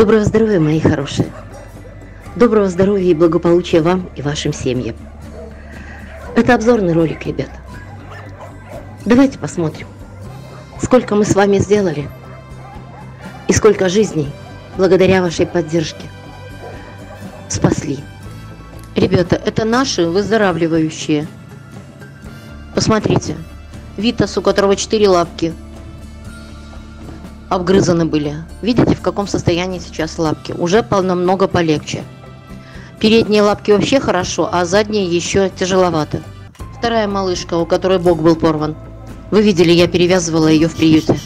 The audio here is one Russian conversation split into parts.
Доброго здоровья, мои хорошие. Доброго здоровья и благополучия вам и вашим семьям. Это обзорный ролик, ребята. Давайте посмотрим, сколько мы с вами сделали и сколько жизней благодаря вашей поддержке спасли. Ребята, это наши выздоравливающие. Посмотрите, Витас, у которого четыре лапки, обгрызаны были. Видите, в каком состоянии сейчас лапки? Уже намного полегче. Передние лапки вообще хорошо, а задние еще тяжеловато. Вторая малышка, у которой бок был порван. Вы видели, я перевязывала ее в приюте.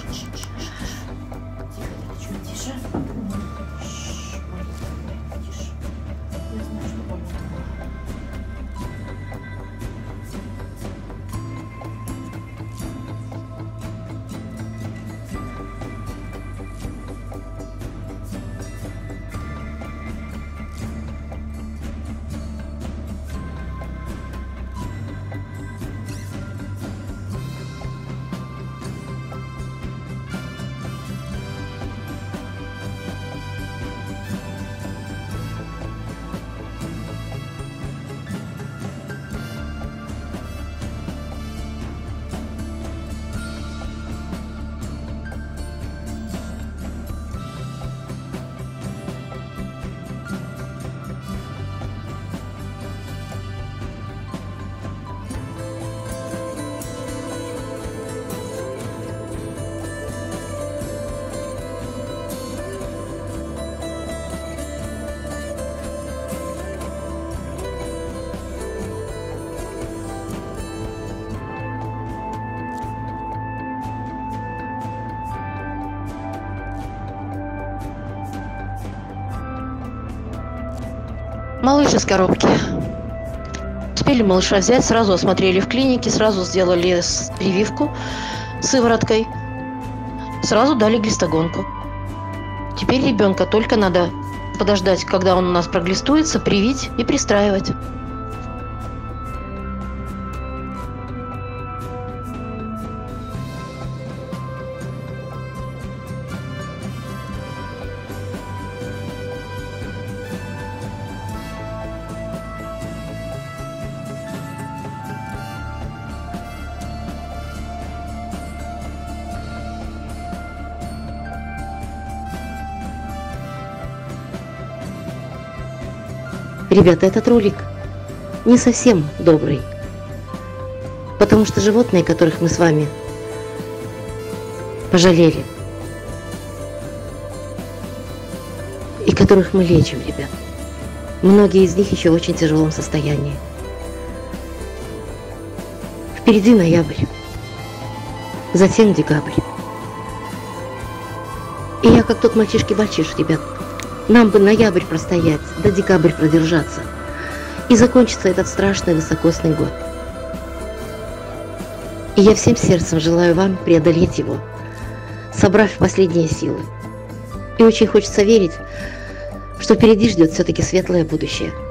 Малыш из коробки. Успели малыша взять, сразу осмотрели в клинике, сразу сделали прививку сывороткой, сразу дали глистогонку. Теперь ребенка только надо подождать, когда он у нас проглистуется, привить и пристраивать. Ребята, этот ролик не совсем добрый. Потому что животные, которых мы с вами пожалели, и которых мы лечим, ребят, многие из них еще в очень тяжелом состоянии. Впереди ноябрь, затем декабрь. И я как тот мальчишки-бальчиш, ребят, нам бы ноябрь простоять, до декабрь продержаться. И закончится этот страшный высокосный год. И я всем сердцем желаю вам преодолеть его, собрав последние силы. И очень хочется верить, что впереди ждет все-таки светлое будущее –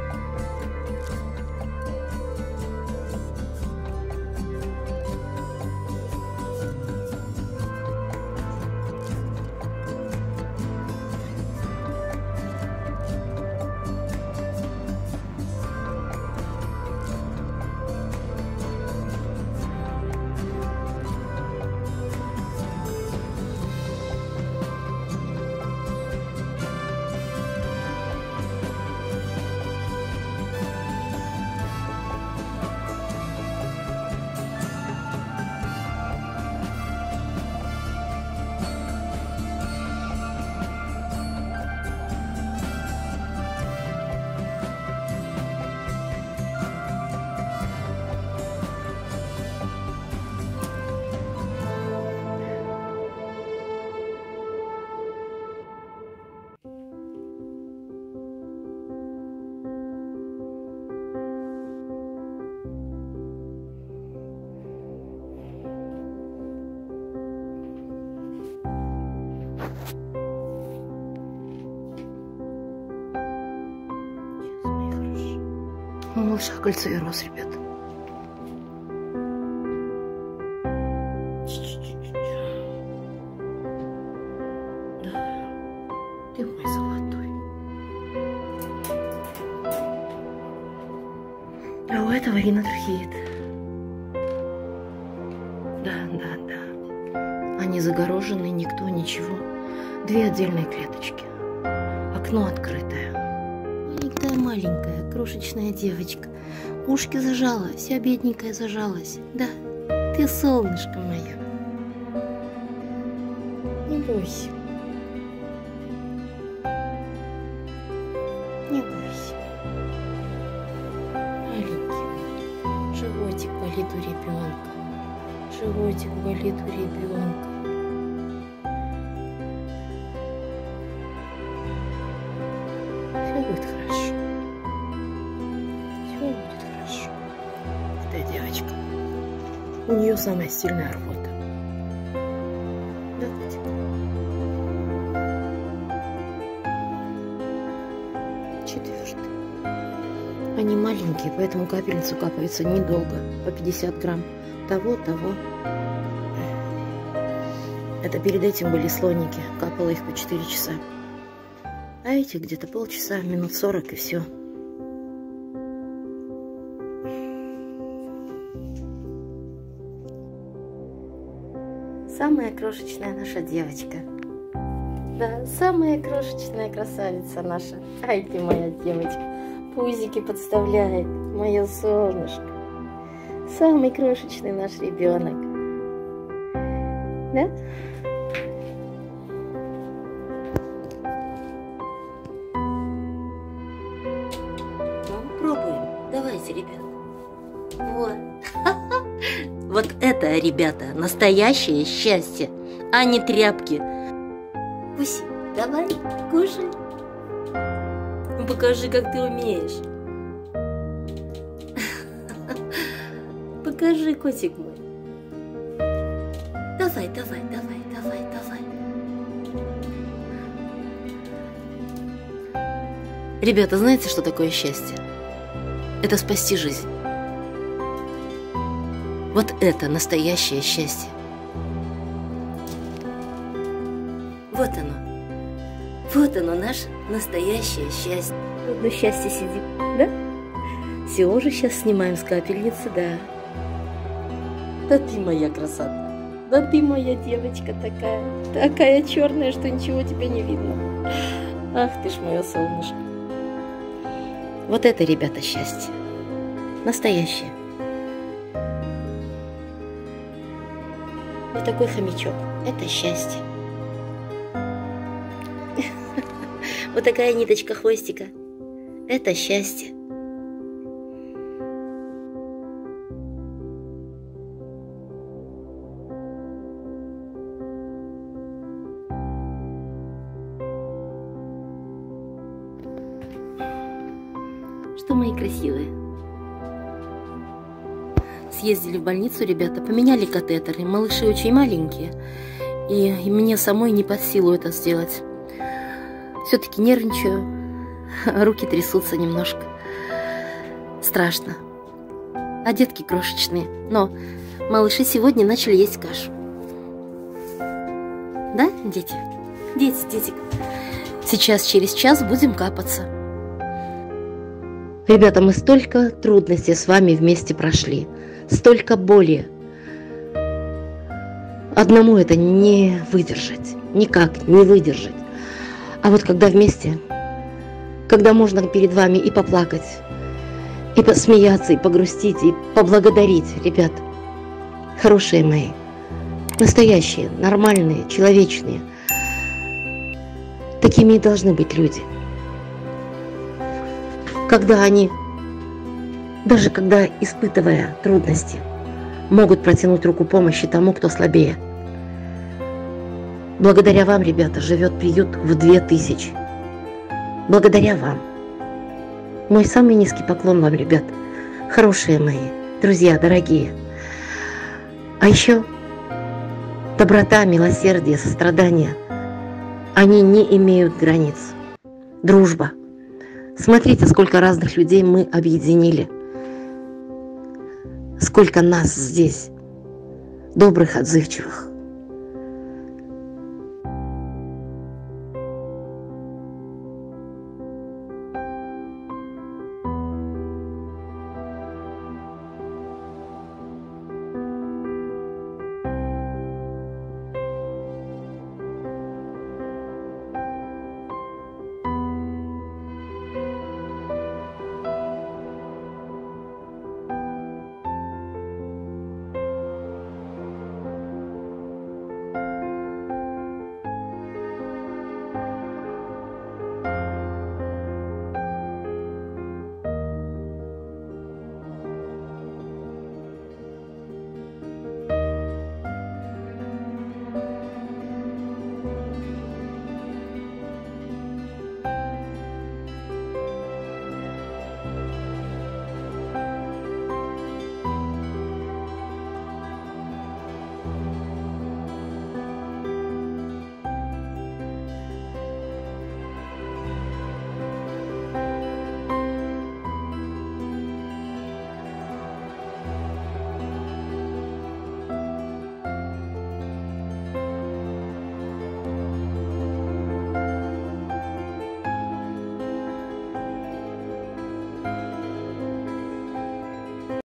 У малыша кальций ребят. Ты мой золотой. А у этого ринотрхеид. Да, да, да. Они загорожены, никто, ничего. Две отдельные клеточки. Окно открытое. Маленькая, маленькая, крошечная девочка. Ушки зажала, вся бедненькая зажалась. Да, ты солнышко мое. Не бойся. Не бойся. Маленький. Животик болит у ребенка. Животик болит у ребенка. Девочка. У нее самая сильная рвота. Да? Четвертый. Они маленькие, поэтому капельницу капается недолго, по 50 грамм. Того, того. Это перед этим были слоники, капало их по 4 часа. А эти где-то полчаса, минут 40 и все. Самая крошечная наша девочка. Да, самая крошечная красавица наша. Ай ты моя девочка. Пузики подставляет, мое солнышко. Самый крошечный наш ребенок. Да? Ребята, настоящее счастье, а не тряпки. Пусть, давай, кушай. Ну, Покажи, как ты умеешь. Покажи, котик мой. Давай, давай, давай, давай, давай. Ребята, знаете, что такое счастье? Это спасти жизнь. Вот это настоящее счастье. Вот оно. Вот оно, наше настоящее счастье. Вот на счастье сидим, да? Уже сейчас снимаем с капельницы, да. Да ты моя красота. Да ты моя девочка такая. Такая черная, что ничего тебе не видно. Ах ты ж мое солнышко. Вот это, ребята, счастье. Настоящее. Такой хомячок. Это счастье. Вот такая ниточка хвостика. Это счастье. Съездили в больницу, ребята, поменяли катетеры. Малыши очень маленькие, и мне самой не под силу это сделать. Все-таки нервничаю, руки трясутся немножко. Страшно. А детки крошечные. Но малыши сегодня начали есть кашу. Да, дети? Дети, дети. Сейчас через час будем капаться. Ребята, мы столько трудностей с вами вместе прошли, столько боли. Одному это не выдержать, никак не выдержать. А вот когда вместе, когда можно перед вами и поплакать, и посмеяться, и погрустить, и поблагодарить, ребят, хорошие мои, настоящие, нормальные, человечные. Такими и должны быть люди – когда они, даже когда испытывая трудности, могут протянуть руку помощи тому, кто слабее. Благодаря вам, ребята, живет приют в две тысячи. Благодаря вам. Мой самый низкий поклон вам, ребят. Хорошие мои, друзья, дорогие. А еще доброта, милосердие, сострадание, они не имеют границ. Дружба – Смотрите, сколько разных людей мы объединили. Сколько нас здесь, добрых, отзывчивых.